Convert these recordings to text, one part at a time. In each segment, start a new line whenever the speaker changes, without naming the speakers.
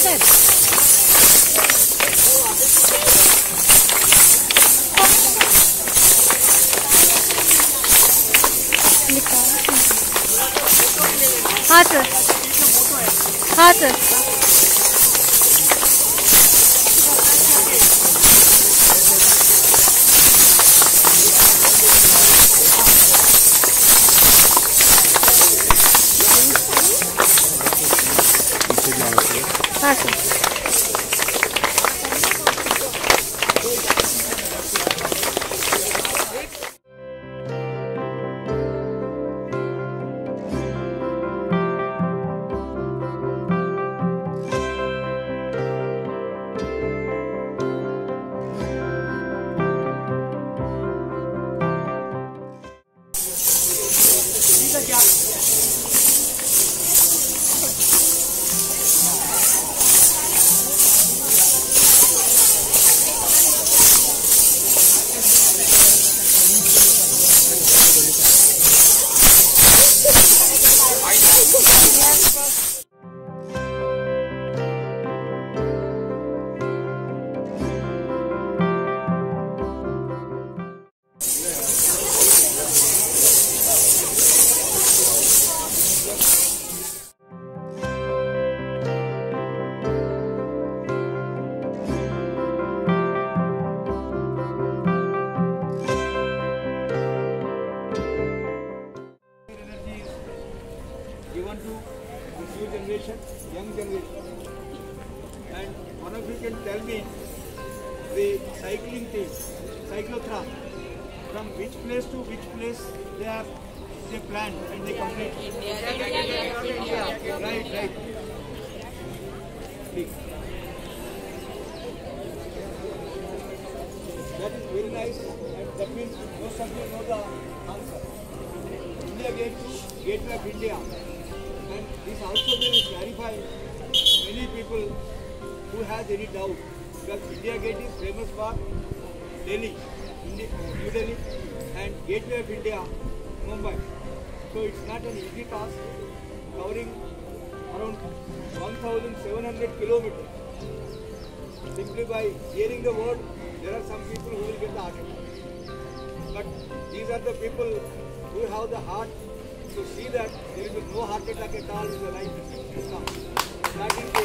eder. Hadi. Hadi.
हाँ
very nice and that means most of you know the answer. India Gate Gateway of India. And this also will clarify many people who has any doubt because India Gate is famous for Delhi, Indi- uh, New Delhi and Gateway of India, Mumbai. So it's not an easy task covering around 1,700 kilometers. Simply by hearing the word, there are some people who will get the heart. But these are the people who have the heart to see that there will be no heart attack at all in the life. That is the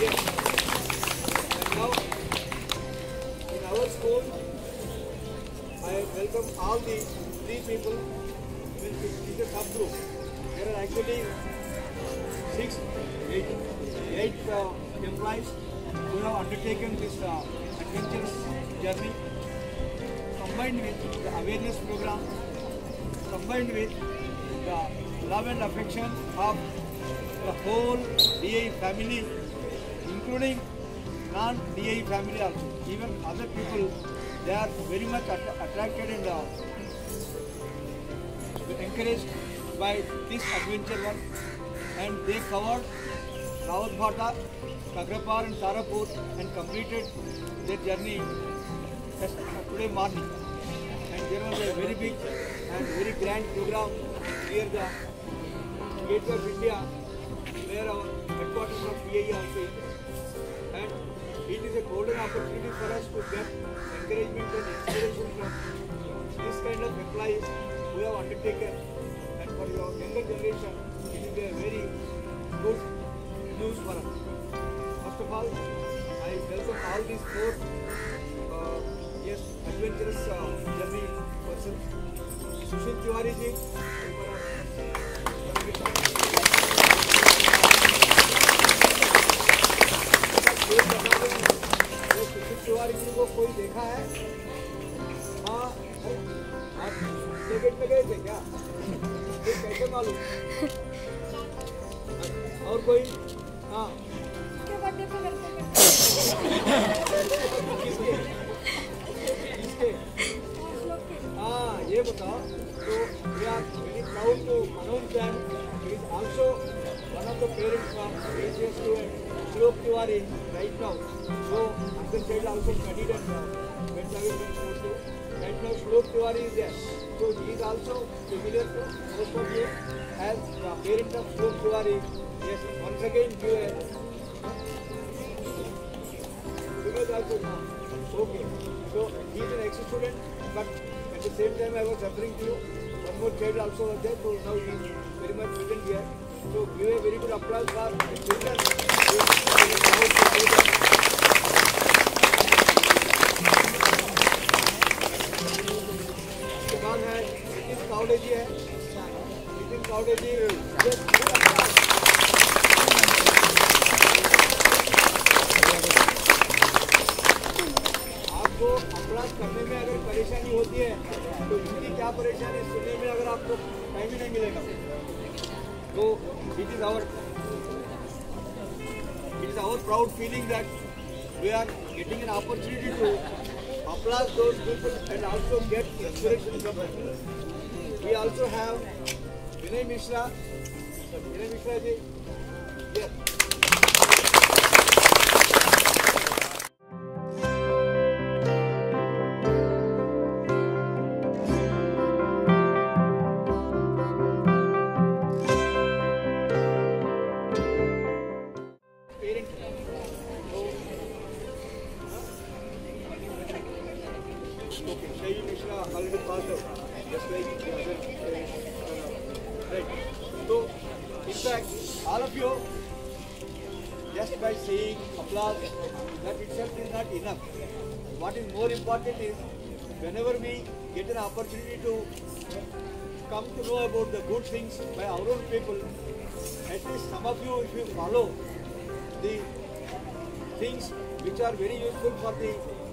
yes. Now, in our school, I welcome all the three people. It is a subgroup. There are actually this uh, adventurous journey, combined with the awareness program, combined with the love and affection of the whole DI family, including non-DI family also. Even other people, they are very much att- attracted and uh, encouraged by this adventure work and they covered Rawat Bhata, Kagrapar and Tarapur and completed their journey today morning. And there was a very big and very grand program near the Gateway of India where our headquarters of PAE also is. And it is a golden opportunity for us to get encouragement and inspiration from this kind of employees who have undertaken and for your younger generation it is a very good news for us. First of all, I welcome all these four uh, yes adventurous uh, journey persons. Sushil Tiwari ji, of ACS student Shlok Tiwari right now. So the child also studied at uh, Bensavi Friends now Shlok Tiwari is there. So he is also familiar to most of you as the parent of Shlok Tiwari. Yes, once again give a Vinod also now. Okay. So he is an ex-student, but at the same time I was referring to you. One more child also was there, so now he is आपको अपराध करने में अगर परेशानी होती है तो इनकी क्या परेशानी सुनने में अगर आपको टाइम ही नहीं मिलेगा। तो it is our our proud feeling that we are getting an opportunity to applaud those people and also get inspiration from them. We also have Vinay Mishra. Vinay Mishra ji. Yeah. So, in fact, all of you, just by saying applause, that itself is not enough. What is more important is, whenever we get an opportunity to come to know about the good things by our own people, at least some of you, if you follow the things which are very useful for the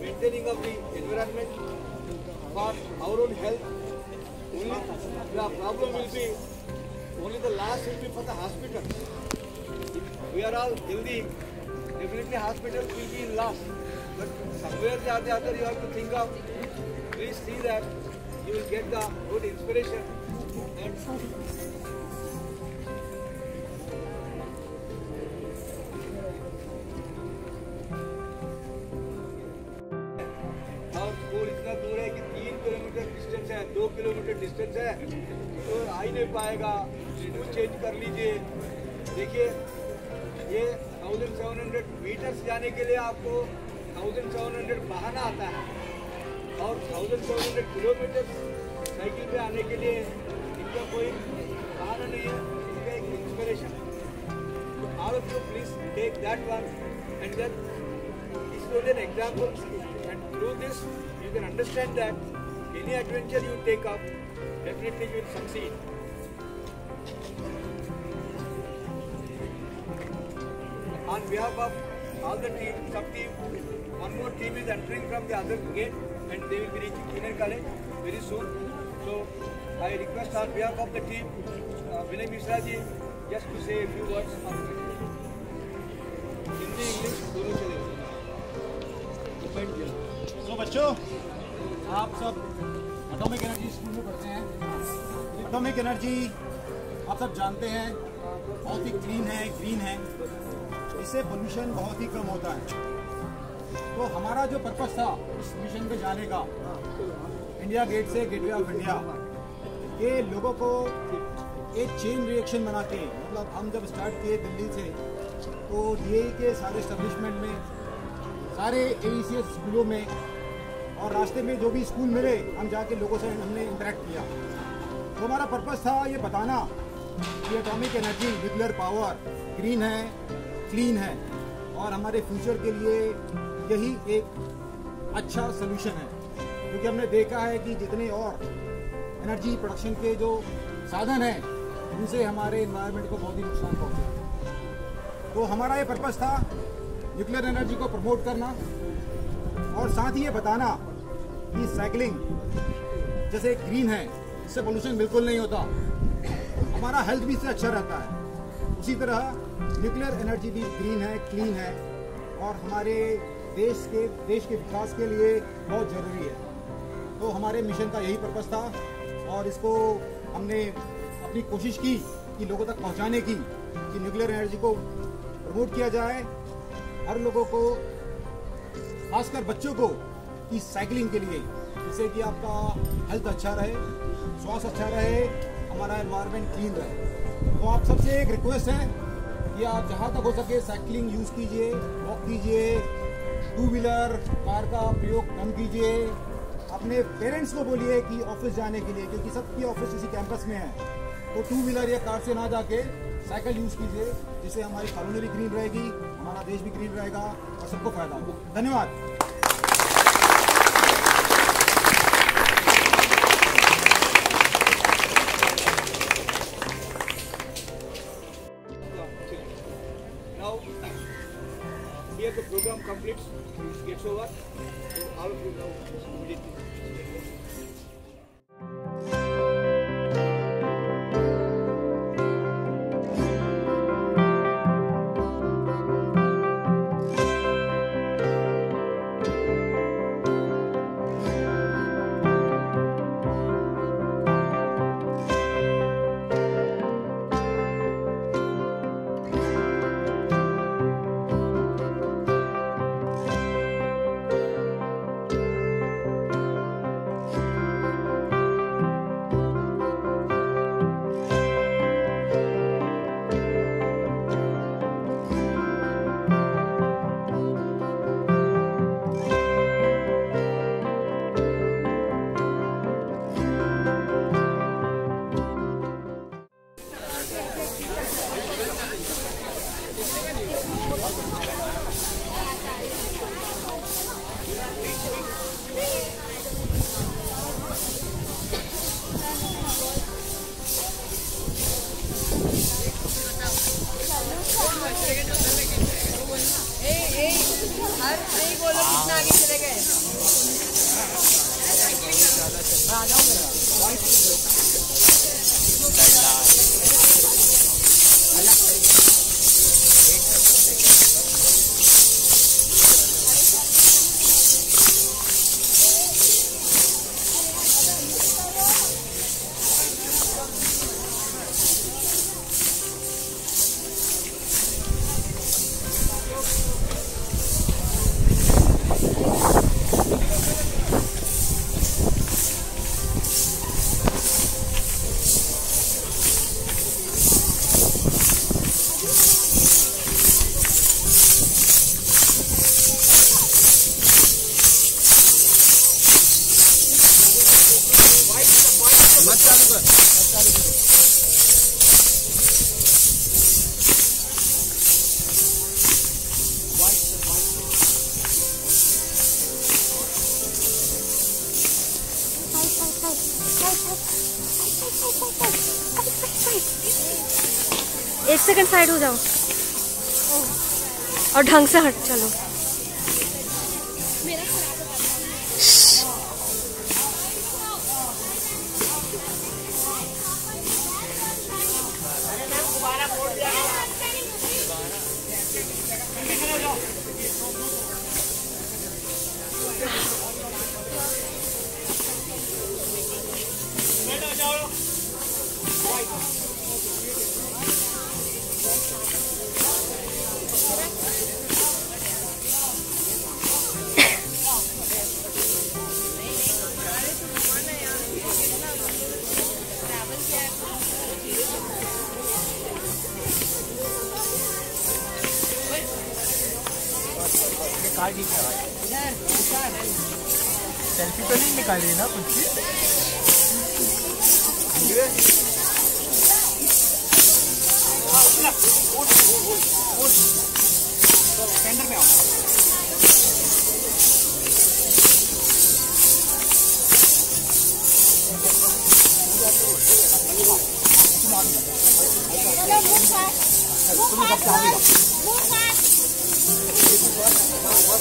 maintaining of the environment, for our own health, only the problem will be, only the loss will be for the hospital. We are all healthy, definitely hospitals will be in loss. But somewhere the other you have to think of, please see that you will get the good inspiration and kilometre distance है तो आ ही नहीं पाएगा। School change कर लीजिए। देखिए, ये thousand seven hundred metres जाने के लिए आपको थाउज़ेंड सेवन हंड्रेड बहाना आता है। और thousand seven hundred kilometre cycle पे आने के लिए इनका कोई बहाना नहीं है, इनका एक इंस्पिरेशन तो all of you please take that one and then this is only an this. You can understand that. Any adventure you take up definitely you will succeed. On behalf of all the team, sub team, one more team is entering from the other gate and they will be reaching Junior College very soon. So I request on behalf of the team, uh, Vinay Mishra ji, just to say a few words on Hindi English दोनों चलेंगे.
तो बच्चों आप सब atomic energy school में पढ़ते हैं। Atomic energy आप सब जानते हैं, बहुत ही क्लीन है ग्रीन है। इससे पोल्यूशन बहुत ही कम होता है। तो हमारा जो पर्पज़ था इस मिशन पे जाने का इंडिया गेट से गेटवे ऑफ़ इंडिया ये लोगों को एक चेन रिएक्शन बना के मतलब हम जब स्टार्ट किए दिल्ली से तो डी के सारे इस्टेब्लिशमेंट में, सारे ए स्कूलों में और रास्ते में जो भी स्कूल मिले, हम जाके लोगों से हमने इंटरेक्ट किया। तो हमारा पर्पज़ था ये बताना कि atomic energy nuclear power green है क्लीन है, और हमारे फ्यूचर के लिए यही एक अच्छा सोल्यूशन है। क्योंकि हमने देखा है कि जितने और एनर्जी प्रोडक्शन के जो साधन हैं, उनसे हमारे इन्वायरमेंट को बहुत ही नुकसान पहुँचे। तो हमारा ये पर्पज़ था न्यूक्लियर एनर्जी को प्रमोट करना और साथ ही ये बताना कि साइकिलिंग जैसे ग्रीन है, इससे पोल्यूशन बिल्कुल नहीं होता। हमारा हेल्थ भी इससे अच्छा रहता है। उसी तरह न्यूक्लियर एनर्जी भी ग्रीन है क्लीन है, और हमारे देश के देश के विकास के लिए बहुत ज़रूरी है। तो हमारे मिशन का यही पर्पज़ था, और इसको हमने अपनी कोशिश की कि लोगों तक पहुँचाने की, कि न्यूक्लियर एनर्जी को प्रमोट किया जाए। हर लोगों को, खासकर बच्चों को कि साइकिलिंग के लिए, जिससे कि आपका हेल्थ अच्छा रहे, स्वास्थ्य अच्छा रहे, हमारा एनवायरनमेंट क्लीन रहे। तो आप सबसे एक रिक्वेस्ट है कि आप जहाँ तक हो सके साइकिलिंग यूज़ कीजिए वॉक कीजिए टू व्हीलर कार का प्रयोग कम कीजिए। अपने पेरेंट्स को बोलिए कि ऑफ़िस जाने के लिए, क्योंकि सबकी ऑफ़िस इसी कैंपस में है। तो टू व्हीलर या कार से ना जाके साइकिल यूज़ कीजिए, जिससे हमारी कॉलोनी भी ग्रीन रहेगी, हमारा देश भी ग्रीन रहेगा और सबको फ़ायदा होगा धन्यवाद।
Here the program completes, it gets over. So all of you now
second side हो जाओ। और ढंग से हट चलो।
सेल्फी तो नहीं निकाल रही ना कुछ
सेंटर में आओ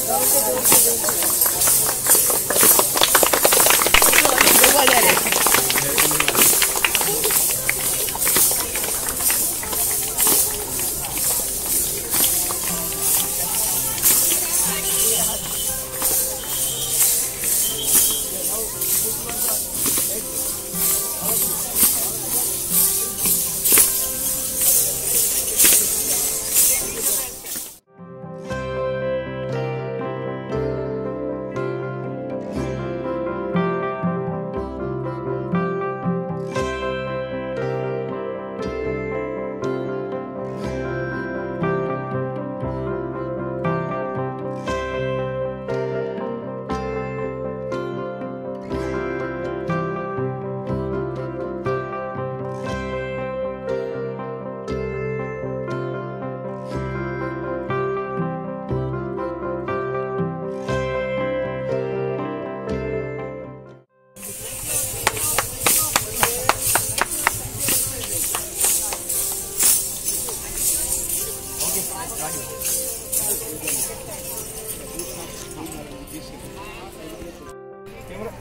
どんぐりどんぐり。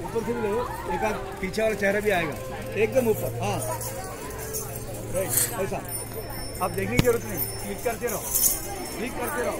ऊपर से भी लो एक आध पीछे वाला चेहरा भी आएगा। एकदम ऊपर हाँ। राइट ऐसा। आप देखने की ज़रूरत नहीं क्लिक करते रहो। क्लिक करते रहो।